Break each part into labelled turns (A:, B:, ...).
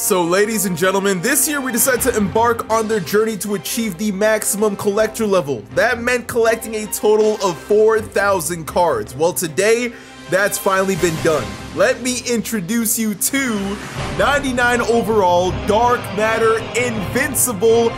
A: So ladies and gentlemen, this year we decided to embark on their journey to achieve the maximum collector level. That meant collecting a total of 4,000 cards. Well today, that's finally been done. Let me introduce you to 99 overall Dark Matter Invincible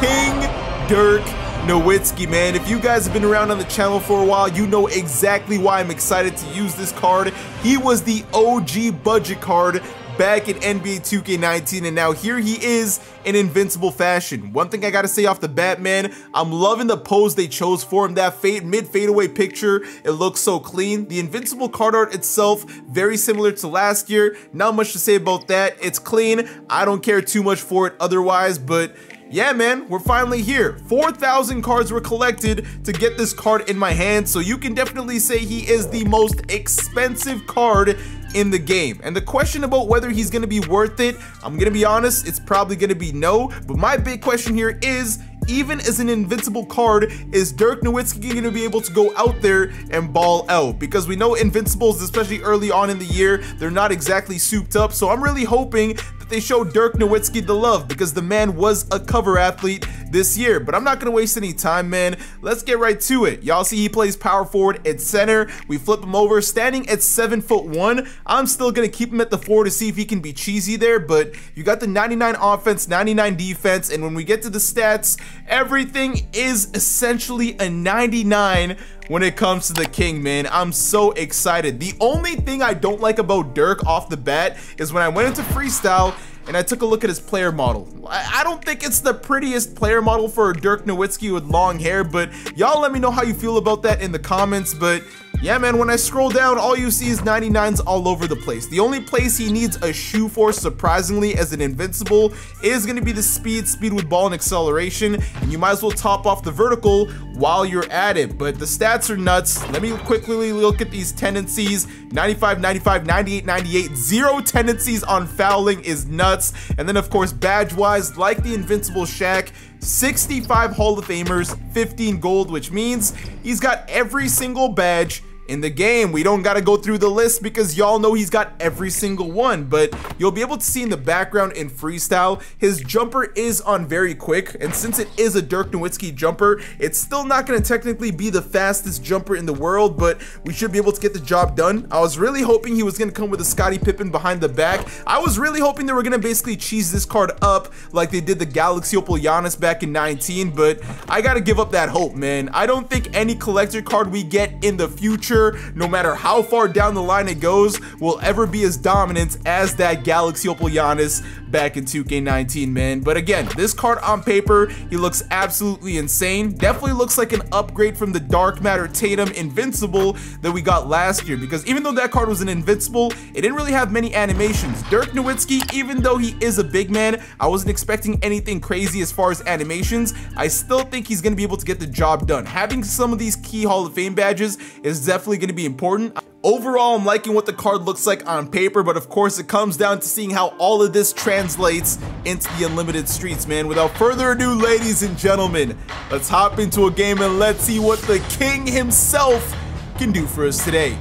A: King Dirk Nowitzki, man. If you guys have been around on the channel for a while, you know exactly why I'm excited to use this card. He was the OG budget card back in NBA 2K19 and now here he is in invincible fashion. One thing I gotta say off the bat, man, I'm loving the pose they chose for him. That fade, mid fadeaway picture, it looks so clean. The invincible card art itself, very similar to last year. Not much to say about that. It's clean. I don't care too much for it otherwise, but yeah, man, we're finally here. 4,000 cards were collected to get this card in my hand, so you can definitely say he is the most expensive card in the game. And the question about whether he's going to be worth it, I'm going to be honest, it's probably going to be no. But my big question here is, even as an invincible card, is Dirk Nowitzki going to be able to go out there and ball out? Because we know invincibles, especially early on in the year, they're not exactly souped up. So I'm really hoping they show Dirk Nowitzki the love because the man was a cover athlete this year. But I'm not gonna waste any time, man. Let's get right to it. Y'all see he plays power forward at center. We flip him over, standing at seven foot one. I'm still gonna keep him at the four to see if he can be cheesy there. But you got the 99 offense, 99 defense, and when we get to the stats, everything is essentially a 99 when it comes to the king, man. I'm so excited. The only thing I don't like about Dirk off the bat is when I went into freestyle and I took a look at his player model. I don't think it's the prettiest player model for Dirk Nowitzki with long hair, but y'all let me know how you feel about that in the comments, but yeah, man, when I scroll down, all you see is 99s all over the place. The only place he needs a shoe for, surprisingly, as an invincible, is going to be the speed, speed with ball and acceleration, and you might as well top off the vertical while you're at it. But the stats are nuts. Let me quickly look at these tendencies. 95, 95, 98, 98. Zero tendencies on fouling is nuts. And then, of course, badge-wise, like the Invincible Shaq, 65 Hall of Famers, 15 gold, which means he's got every single badge in the game. We don't got to go through the list because y'all know he's got every single one, but you'll be able to see in the background in freestyle, his jumper is on very quick, and since it is a Dirk Nowitzki jumper, it's still not to technically be the fastest jumper in the world, but we should be able to get the job done. I was really hoping he was to come with a Scottie Pippen behind the back. I was really hoping they were to basically cheese this card up like they did the Galaxy Opal Giannis back in 19, but I got to give up that hope, man. I don't think any collector card we get in the future no matter how far down the line it goes, will ever be as dominant as that Galaxy Opal Giannis back in 2K19, man. But again, this card on paper, he looks absolutely insane. Definitely looks like an upgrade from the Dark Matter Tatum Invincible that we got last year, because even though that card was an Invincible, it didn't really have many animations. Dirk Nowitzki, even though he is a big man, I wasn't expecting anything crazy as far as animations. I still think he's going to be able to get the job done. Having some of these key Hall of Fame badges is definitely going to be important. Overall, I'm liking what the card looks like on paper, but of course it comes down to seeing how all of this translates into the Unlimited Streets, man. Without further ado, ladies and gentlemen, let's hop into a game and let's see what the king himself can do for us today.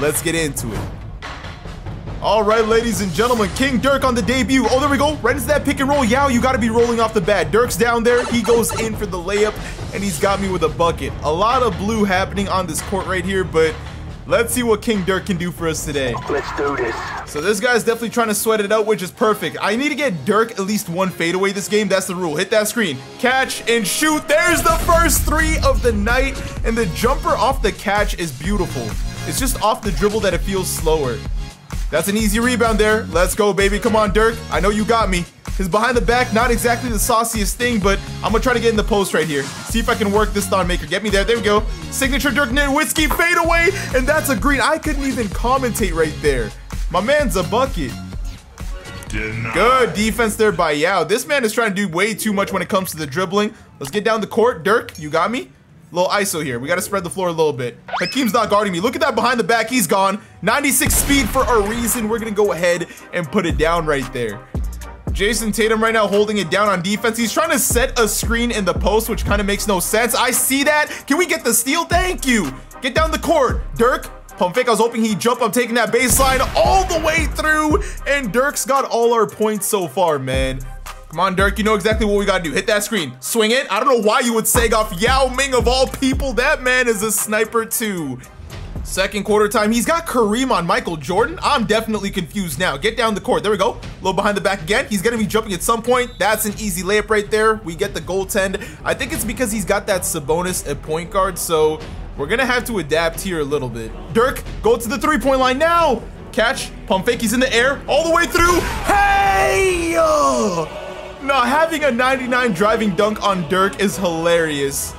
A: Let's get into it. All right, ladies and gentlemen, King Dirk on the debut. Oh, there we go. Right into that pick and roll. Yeah, you got to be rolling off the bat. Dirk's down there. He goes in for the layup, and he's got me with a bucket. A lot of blue happening on this court right here, but Let's see what King Dirk can do for us today.
B: Let's do this.
A: So this guy's definitely trying to sweat it out, which is perfect. I need to get Dirk at least one fadeaway this game. That's the rule. Hit that screen. Catch and shoot. There's the first three of the night. And the jumper off the catch is beautiful. It's just off the dribble that it feels slower. That's an easy rebound there. Let's go, baby. Come on, Dirk. I know you got me. His behind the back, not exactly the sauciest thing, but I'm gonna try to get in the post right here. See if I can work this Thon Maker. Get me there. There we go. Signature Dirk Nowitzki fade away, and that's a green. I couldn't even commentate right there. My man's a bucket. Denied. Good defense there by Yao. This man is trying to do way too much when it comes to the dribbling. Let's get down the court. Dirk, you got me? Little ISO here. We got to spread the floor a little bit. Hakeem's not guarding me. Look at that behind the back. He's gone. 96 speed for a reason. We're going to go ahead and put it down right there. Jayson Tatum right now holding it down on defense. He's trying to set a screen in the post, which kind of makes no sense. I see that. Can we get the steal? Thank you. Get down the court. Dirk, Pump fake, I was hoping he'd jump. I'm taking that baseline all the way through. And Dirk's got all our points so far, man. Come on, Dirk, you know exactly what we gotta do. Hit that screen, swing it. I don't know why you would sag off Yao Ming of all people. That man is a sniper too. Second quarter time, he's got Kareem on Michael Jordan. I'm definitely confused now. Get down the court. There we go. A little behind the back again. He's gonna be jumping at some point. That's an easy layup right there. We get the goaltend. I think it's because he's got that Sabonis at point guard, so we're gonna have to adapt here a little bit. Dirk, go to the three-point line now. Catch, pump fake, he's in the air, all the way through. Hey! Now, having a 99 driving dunk on Dirk is hilarious.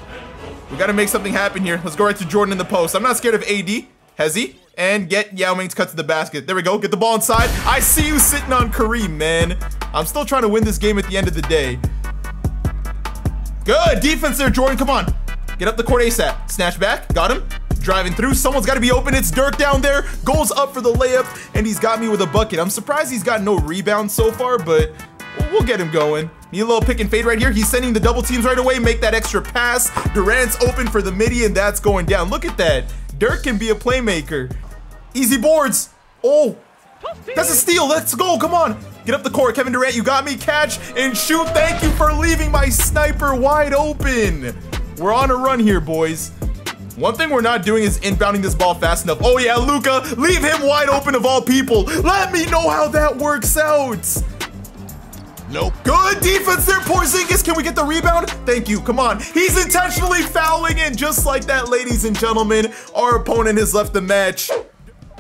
A: We gotta make something happen here. Let's go right to Jordan in the post. I'm not scared of AD. Hezzy. And get Yao Ming's to cut to the basket. There we go. Get the ball inside. I see you sitting on Kareem, man. I'm still trying to win this game at the end of the day. Good defense there, Jordan. Come on. Get up the court ASAP. Snatch back. Got him. Driving through. Someone's got to be open. It's Dirk down there. Goes up for the layup. And he's got me with a bucket. I'm surprised he's got no rebound so far, but we'll get him going. Need a little pick and fade right here. He's sending the double teams right away. Make that extra pass. Durant's open for the midi, and that's going down. Look at that. Dirk can be a playmaker. Easy boards. Oh, that's a steal. Let's go. Come on. Get up the court. Kevin Durant, you got me. Catch and shoot. Thank you for leaving my sniper wide open. We're on a run here, boys. One thing we're not doing is inbounding this ball fast enough. Oh, yeah, Luka, leave him wide open of all people. Let me know how that works out. Nope. Good defense there, Porzingis. Can we get the rebound? Thank you. Come on. He's intentionally fouling, and just like that, ladies and gentlemen, our opponent has left the match.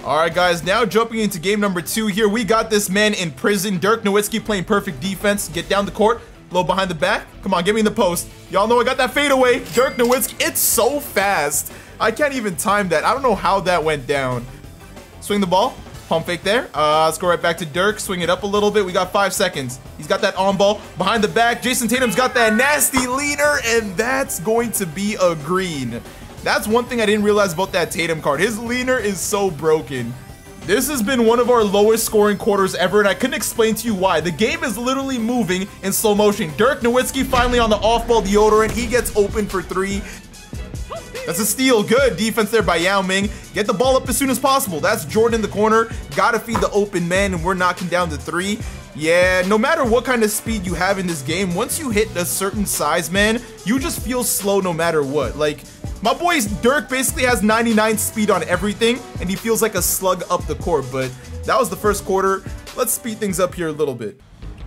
A: All right, guys, now jumping into game number two here. We got this man in prison. Dirk Nowitzki playing perfect defense. Get down the court. Low behind the back. Come on, get me in the post. Y'all know I got that fadeaway. Dirk Nowitzki. It's so fast. I can't even time that. I don't know how that went down. Swing the ball. Pump fake there. Uh, let's go right back to Dirk. Swing it up a little bit. We got five seconds. He's got that on ball behind the back. Jayson Tatum's got that nasty leaner, and that's going to be a green. That's one thing I didn't realize about that Tatum card. His leaner is so broken. This has been one of our lowest scoring quarters ever, and I couldn't explain to you why. The game is literally moving in slow motion. Dirk Nowitzki finally on the off-ball deodorant. He gets open for three. That's a steal. Good defense there by Yao Ming. Get the ball up as soon as possible. That's Jordan in the corner. Gotta feed the open man, and we're knocking down the three. Yeah, no matter what kind of speed you have in this game, once you hit a certain size, man, you just feel slow no matter what. Like, my boy Dirk basically has 99 speed on everything, and he feels like a slug up the court, but that was the first quarter. Let's speed things up here a little bit.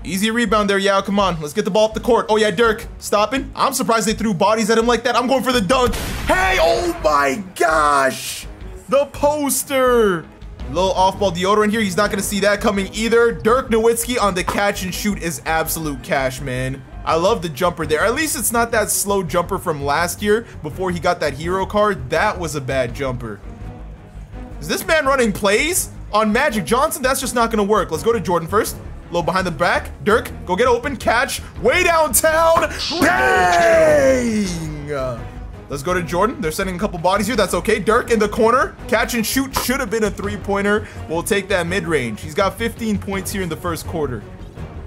A: Easy rebound there, Yao. Come on, let's get the ball up the court. Oh yeah, Dirk, stopping. I'm surprised they threw bodies at him like that. I'm going for the dunk. Hey, oh my gosh! The poster! Little off-ball deodorant here. He's not gonna see that coming either. Dirk Nowitzki on the catch and shoot is absolute cash, man. I love the jumper there. At least it's not that slow jumper from last year before he got that hero card. That was a bad jumper. Is this man running plays? On Magic Johnson, that's just not gonna work. Let's go to Jordan first. Low behind the back. Dirk, go get open. Catch. Way downtown. Bang! Let's go to Jordan. They're sending a couple bodies here. That's okay. Dirk in the corner. Catch and shoot should have been a three-pointer. We'll take that mid-range. He's got 15 points here in the first quarter.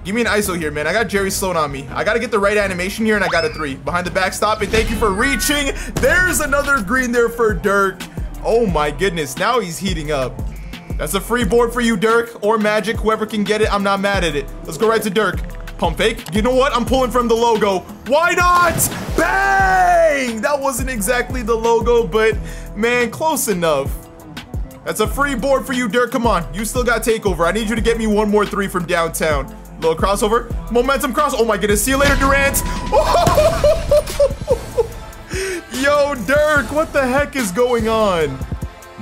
A: Give me an ISO here, man. I got Jerry Sloan on me. I got to get the right animation here, and I got a three. Behind the backstop, and thank you for reaching. There's another green there for Dirk. Oh, my goodness. Now he's heating up. That's a free board for you, Dirk, or Magic. Whoever can get it, I'm not mad at it. Let's go right to Dirk. Pump fake. You know what? I'm pulling from the logo. Why not? Bang! That wasn't exactly the logo, but man, close enough. That's a free board for you, Dirk. Come on. You still got takeover. I need you to get me one more three from downtown. Little crossover. Momentum cross. Oh my goodness. See you later, Durant. Yo, Dirk, what the heck is going on?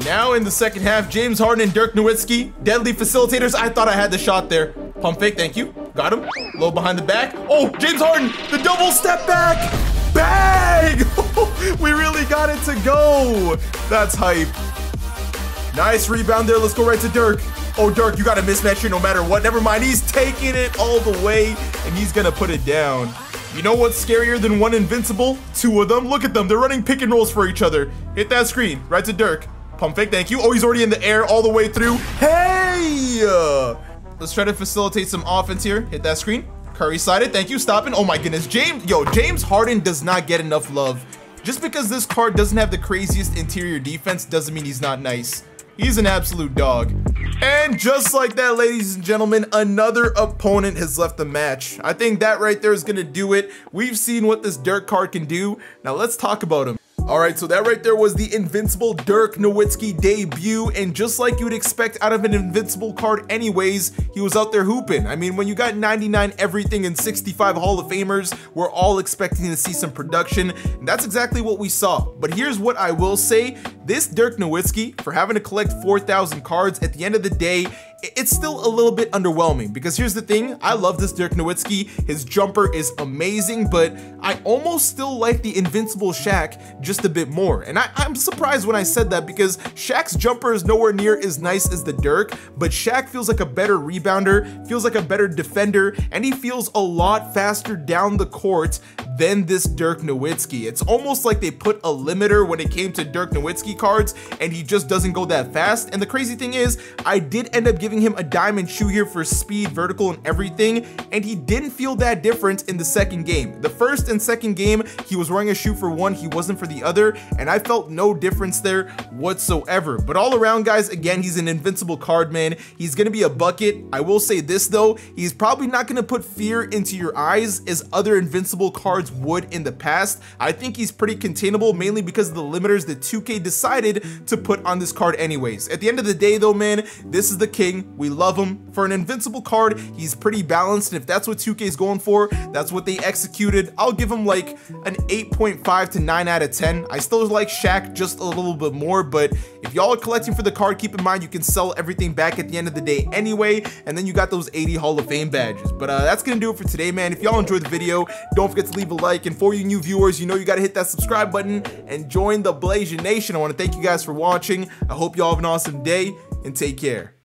A: Now in the second half, James Harden and Dirk Nowitzki, deadly facilitators. I thought I had the shot there. Pump fake, thank you. Got him. Low behind the back. Oh, James Harden, the double step back. Bang! we really got it to go. That's hype. Nice rebound there. Let's go right to Dirk. Oh, Dirk, you got a mismatch here no matter what. Never mind. He's taking it all the way, and he's going to put it down. You know what's scarier than one invincible? Two of them. Look at them. They're running pick and rolls for each other. Hit that screen. Right to Dirk. Pump fake. Thank you. Oh, he's already in the air all the way through. Hey! Uh, let's try to facilitate some offense here. Hit that screen. Curry sided. Thank you. Stopping. Oh my goodness. James, yo, James Harden does not get enough love. Just because this card doesn't have the craziest interior defense doesn't mean he's not nice. He's an absolute dog. And just like that, ladies and gentlemen, another opponent has left the match. I think that right there is to do it. We've seen what this Dirk card can do. Now let's talk about him. All right, so that right there was the Invincible Dirk Nowitzki debut, and just like you would expect out of an Invincible card anyways, he was out there hooping. I mean, when you got 99 everything and 65 Hall of Famers, we're all expecting to see some production, and that's exactly what we saw. But here's what I will say, this Dirk Nowitzki, for having to collect 4,000 cards, at the end of the day, it's still a little bit underwhelming because here's the thing, I love this Dirk Nowitzki, his jumper is amazing, but I almost still like the Invincible Shaq just a bit more. And I, am surprised when I said that because Shaq's jumper is nowhere near as nice as the Dirk, but Shaq feels like a better rebounder, feels like a better defender, and he feels a lot faster down the court than this Dirk Nowitzki. It's almost like they put a limiter when it came to Dirk Nowitzki cards and he just doesn't go that fast. And the crazy thing is, I did end up giving him a diamond shoe here for speed, vertical, and everything, and he didn't feel that different in the second game. The first and second game, he was wearing a shoe for one, he wasn't for the other, and I felt no difference there whatsoever. But all around, guys, again, he's an invincible card, man. He's gonna be a bucket. I will say this though, he's probably not gonna put fear into your eyes as other invincible cards cards would in the past. I think he's pretty containable mainly because of the limiters that 2K decided to put on this card anyways. At the end of the day though, man, this is the king. We love him. For an invincible card, he's pretty balanced and if that's what 2K is going for, that's what they executed. I'll give him like an 8.5 to 9 out of 10. I still like Shaq just a little bit more, but if y'all are collecting for the card, keep in mind you can sell everything back at the end of the day anyway, and then you got those 80 Hall of Fame badges. But uh, that's gonna do it for today, man. If y'all enjoyed the video, don't forget to leave a like. And for you new viewers, you know you got to hit that subscribe button and join the Blasian Nation. I want to thank you guys for watching. I hope you all have an awesome day and take care.